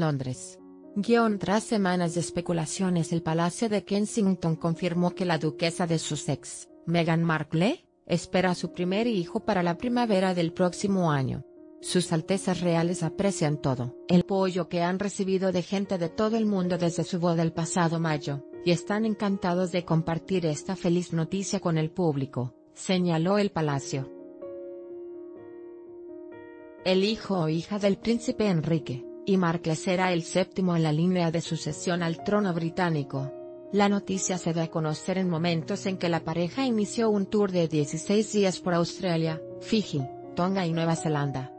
Londres. Guión Tras semanas de especulaciones el Palacio de Kensington confirmó que la duquesa de Sussex, Meghan Markle, espera a su primer hijo para la primavera del próximo año. Sus Altezas Reales aprecian todo el pollo que han recibido de gente de todo el mundo desde su boda el pasado mayo, y están encantados de compartir esta feliz noticia con el público, señaló el palacio. El hijo o hija del príncipe Enrique, y Markle será el séptimo en la línea de sucesión al trono británico. La noticia se da a conocer en momentos en que la pareja inició un tour de 16 días por Australia, Fiji, Tonga y Nueva Zelanda.